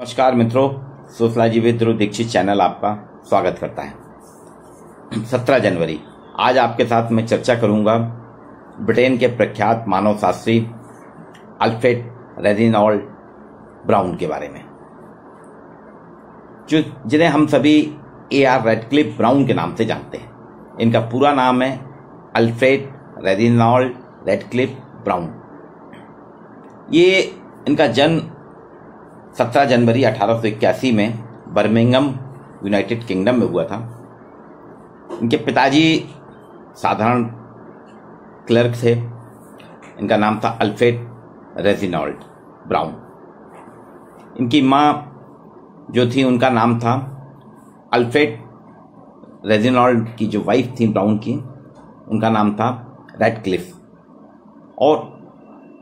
नमस्कार मित्रों सोशलाजी ध्रुव दीक्षित चैनल आपका स्वागत करता है। 17 जनवरी, आज आपके साथ मैं चर्चा करूँगा ब्रिटेन के प्रख्यात मानव शास्त्री अल्फ्रेड रेजिनॉल्ड ब्राउन के बारे में। जो जिन्हें हम सभी ए आर रेडक्लिफ ब्राउन के नाम से जानते हैं। इनका पूरा नाम है अल्फ्रेड रेजिनॉल्ड रेडक्लिफ ब्राउन। ये इनका जन्म 17 जनवरी अठारह सौ इक्यासी में बर्मिंगम यूनाइटेड किंगडम में हुआ था। इनके पिताजी साधारण क्लर्क थे। इनका नाम था अल्फ्रेड रेजिनॉल्ड ब्राउन। इनकी माँ जो थी, उनका नाम था अल्फ्रेड रेजिनॉल्ड की जो वाइफ थी ब्राउन की, उनका नाम था रेड क्लिफ और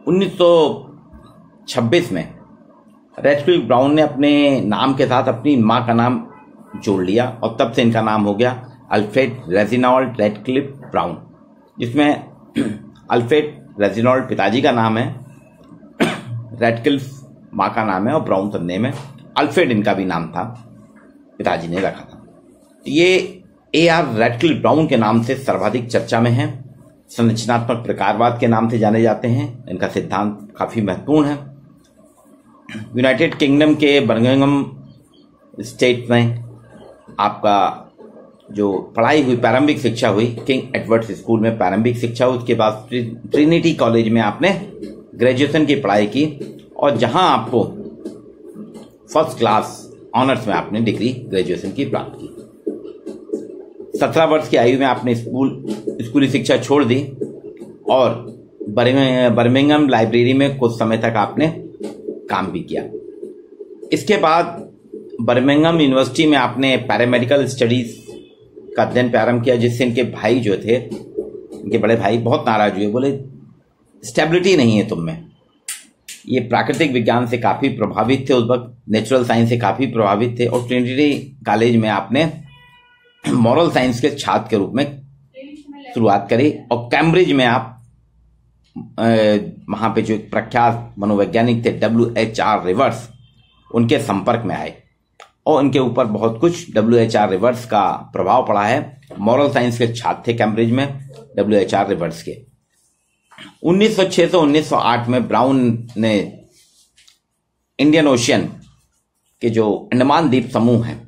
1926 में रेडक्लिफ ब्राउन ने अपने नाम के साथ अपनी माँ का नाम जोड़ लिया और तब से इनका नाम हो गया अल्फ्रेड रेजिनॉल्ड रेडक्लिफ ब्राउन जिसमें अल्फ्रेड रेजिनॉल्ड पिताजी का नाम है रेडक्लिफ माँ का नाम है और ब्राउन सरने में अल्फ्रेड इनका भी नाम था, पिताजी ने रखा था। ये ए आर रेडक्लिफ ब्राउन के नाम से सर्वाधिक चर्चा में है, संरचनात्मक प्रकारवाद के नाम से जाने जाते हैं, इनका सिद्धांत काफ़ी महत्वपूर्ण है। यूनाइटेड किंगडम के बर्मिंगम स्टेट में आपका जो पढ़ाई हुई, प्रारंभिक शिक्षा हुई, किंग एडवर्ड्स स्कूल में प्रारंभिक शिक्षा हुई, उसके बाद ट्रिनिटी कॉलेज में आपने ग्रेजुएशन की पढ़ाई की, और जहाँ आपको फ़र्स्ट क्लास ऑनर्स में आपने डिग्री ग्रेजुएशन की प्राप्त की। सत्रह वर्ष की आयु में आपने स्कूल, स्कूली शिक्षा छोड़ दी, और बर्मिंगम लाइब्रेरी में कुछ समय तक आपने काम भी किया। इसके बाद बर्मिंगम यूनिवर्सिटी में आपने पैरामेडिकल स्टडीज़ का अध्ययन प्रारंभ किया जिससे इनके भाई जो थे इनके बड़े भाई बहुत नाराज़ हुए बोले स्टेबिलिटी नहीं है तुम में। ये प्राकृतिक विज्ञान से काफ़ी प्रभावित थे उस वक्त नेचुरल साइंस से काफ़ी प्रभावित थे और ट्रिनिटी कॉलेज में आपने मॉरल साइंस के छात्र के रूप में शुरुआत करी और कैम्ब्रिज में आप वहाँ पे जो एक प्रख्यात मनोवैज्ञानिक थे डब्ल्यू एच आर रिवर्स उनके संपर्क में आए। और उनके ऊपर बहुत कुछ डब्ल्यू एच आर रिवर्स का प्रभाव पड़ा है मॉरल साइंस के छात्र थे कैम्ब्रिज में डब्ल्यू एच आर रिवर्स के। 1906 से 1908 में ब्राउन ने इंडियन ओशियन के जो अंडमान द्वीप समूह है,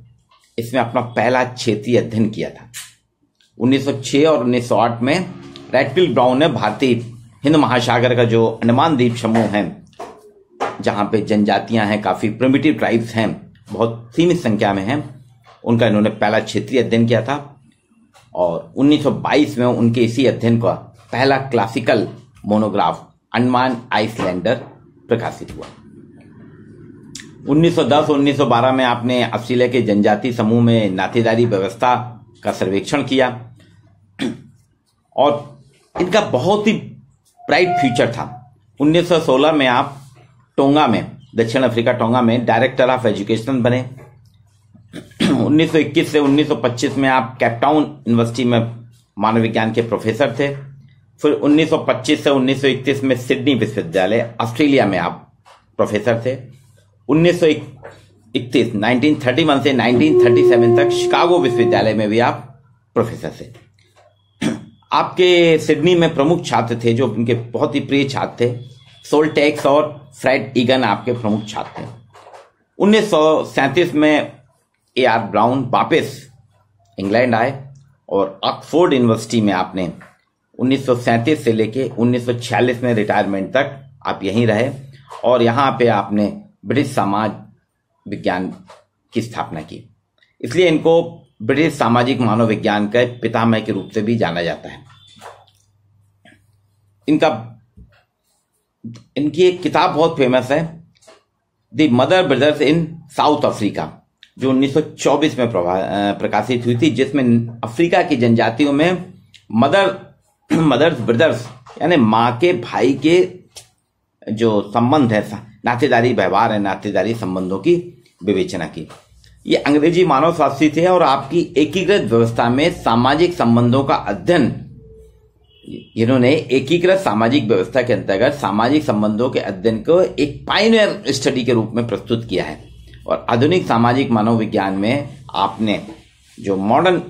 इसमें अपना पहला क्षेत्रीय अध्ययन किया था। 1906 और 1908 में रेडफिल ब्राउन ने भारतीय हिंद महासागर का जो अंडमान द्वीप समूह है, जहाँ पे जनजातियाँ हैं, काफ़ी प्रिमिटिव ट्राइब्स हैं, बहुत सीमित संख्या में हैं, उनका इन्होंने पहला क्षेत्रीय अध्ययन किया था और 1922 में उनके इसी अध्ययन का पहला क्लासिकल मोनोग्राफ अंडमान आइसलैंडर प्रकाशित हुआ। 1910-1912 में आपने ऑस्ट्रेलिया के जनजाति समूह में नातेदारी व्यवस्था का सर्वेक्षण किया। और इनका बहुत ही ब्राइट फ्यूचर था। 1916 में आप टोंगा में, दक्षिण अफ्रीका टोंगा में डायरेक्टर ऑफ़ एजुकेशन बने। 1921 से 1925 में आप कैपटाउन यूनिवर्सिटी में मानव विज्ञान के प्रोफेसर थे। फिर 1925 से 1931 में सिडनी विश्वविद्यालय, ऑस्ट्रेलिया में आप प्रोफेसर थे। 1931 1931 से 1937 तक शिकागो विश्वविद्यालय में भी आप प्रोफेसर थे। आपके सिडनी में प्रमुख छात्र थे जो उनके बहुत ही प्रिय छात्र थे सोल्टेक्स और फ्रेड ईगन आपके प्रमुख छात्र थे उन्नीस में ए आर ब्राउन वापस इंग्लैंड आए और ऑक्सफोर्ड यूनिवर्सिटी में आपने 1937 से लेके 1946 में रिटायरमेंट तक आप यहीं रहे और यहाँ पे आपने ब्रिटिश समाज विज्ञान की स्थापना की। इसलिए इनको ब्रिटिश सामाजिक मानव विज्ञान के पितामह के रूप से भी जाना जाता है। इनका, इनकी एक किताब बहुत फ़ेमस है the mother brothers in South Africa जो 1924 में प्रकाशित हुई थी, जिसमें अफ्रीका की जनजातियों में मदर, मदर्स ब्रदर्स, यानी माँ के, भाई के जो संबंध है, नातेदारी, व्यवहार है, नातेदारी संबंधों की विवेचना की। ये अंग्रेज़ी मानव शास्त्री थे और आपकी एकीकृत व्यवस्था में सामाजिक संबंधों का अध्ययन, इन्होंने एकीकृत सामाजिक व्यवस्था के अंतर्गत सामाजिक संबंधों के अध्ययन को एक पाइनियर स्टडी के रूप में प्रस्तुत किया है। और आधुनिक सामाजिक मानव विज्ञान में आपने जो मॉडर्न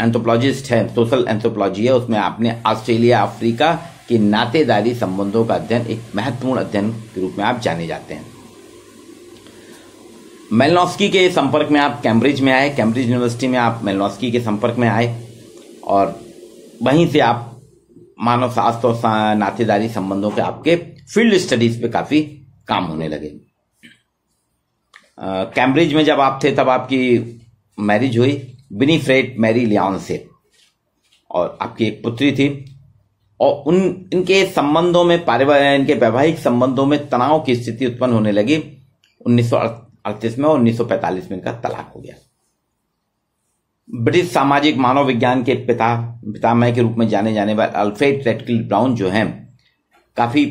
एंथ्रोपोलॉजिस्ट है सोशल एंथ्रोपोलॉजी है, उसमें आपने ऑस्ट्रेलिया अफ्रीका की नातेदारी संबंधों का अध्ययन, एक महत्वपूर्ण अध्ययन के रूप में आप जाने जाते हैं। मेलनॉस्की के संपर्क में आप कैम्ब्रिज में आए, कैम्ब्रिज यूनिवर्सिटी में आप मेलनॉस्की के संपर्क में आए, और वहीं से आप मानव शास्त्र और नातेदारी संबंधों के आपके फ़ील्ड स्टडीज़ पे काफ़ी काम होने लगे। कैम्ब्रिज में जब आप थे, तब आपकी मैरिज हुई विनीफ्रेड मैरी लियान से, और आपकी एक पुत्री थी, और उन, इनके संबंधोों में पारिवारिक, इनके वैवाहिक संबंधों में तनाव की स्थिति उत्पन्न होने लगी। उन्नीस में और उन्नीस में इनका तलाक हो गया। ब्रिटिश सामाजिक मानव विज्ञान के पिता, पितामह के रूप में जाने जाने वाले अल्फ्रेड रेडक्लिफ ब्राउन जो हैं, काफ़ी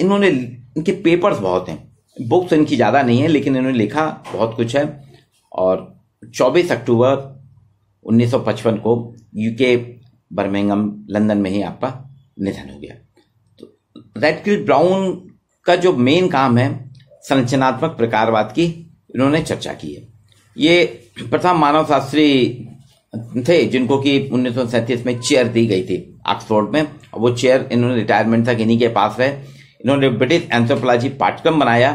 इन्होंने, इनके पेपर्स बहुत हैं। बुक्स इनकी ज़्यादा नहीं है, लेकिन इन्होंने लिखा बहुत कुछ है। और 24 अक्टूबर 1955 को यूके बर्मिंगम लंदन में ही आपका निधन हो गया। तो रेडक्लिफ ब्राउन का जो मेन काम है संरचनात्मक प्रकारवाद की इन्होंने चर्चा की है। ये प्रथम मानव शास्त्री थे जिनको कि उन्नीस में चेयर दी गई थी ऑक्सफोर्ड में। वो चेयर इन्होंने रिटायरमेंट तक इन्हीं के पास रहे। इन्होंने ब्रिटिश एंथ्रोपोलॉजी पाठ्यक्रम बनाया।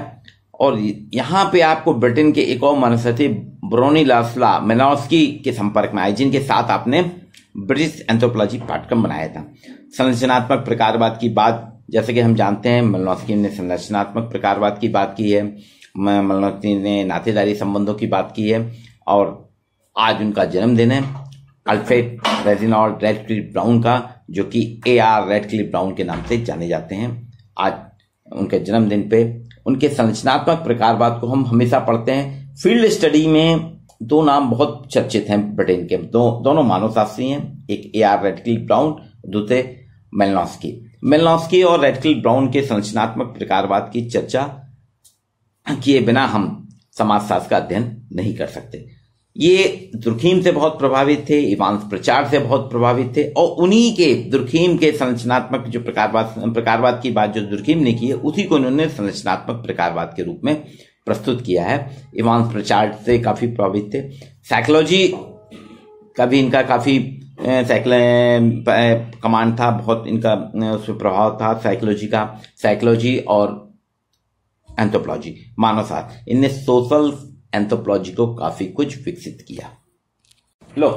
और यहाँ पे आपको ब्रिटेन के एक और मनस्थिति ब्रोनी लास्ला मेनोस्की के संपर्क में आए, जिनके साथ आपने ब्रिटिश एंथ्रोपोलॉजी पाठ्यक्रम बनाया था। संरचनात्मक प्रकारवाद की बात जैसे कि हम जानते हैं मलनौस्की ने संरचनात्मक प्रकारवाद की बात की है मलनौस्की ने नातेदारी संबंधों की बात की है, और आज उनका जन्मदिन है, अल्फ्रेड रेजिनॉल्ड रेडक्लिफ ब्राउन का, जो कि A R Radcliffe Brown के नाम से जाने जाते हैं। आज उनके जन्मदिन पे उनके संरचनात्मक प्रकारवाद को हम हमेशा पढ़ते हैं। फ़ील्ड स्टडी में दो नाम बहुत चर्चित हैं ब्रिटेन के, दो, दोनों मानव शास्त्री हैं, एक ए आर रेडक्लिफ ब्राउन, दूसरे मेलनॉस्की मेलनॉस्की और रेडक्लिफ ब्राउन के संरचनात्मक प्रकारवाद की चर्चा किए बिना हम समाजशास्त्र का अध्ययन नहीं कर सकते। ये दुर्खीम से बहुत प्रभावित थे, इवांस प्रचार से बहुत प्रभावित थे, और उन्हीं के, दुर्खीम के संरचनात्मक जो प्रकारवाद प्रकारवाद की बात जो दुर्खीम ने की है, उसी को उन्होंने संरचनात्मक प्रकारवाद के रूप में प्रस्तुत किया है। इवांस प्रचार से काफ़ी प्रभावित थे। साइकोलॉजी का भी इनका काफ़ी कमांड था, बहुत इनका उस प्रभाव था, साइकोलॉजी का, साइकोलॉजी और एंथोपोलॉजी मानव शास्त्र इनने सोशल एंथोपोलॉजी को काफ़ी कुछ विकसित किया। लो।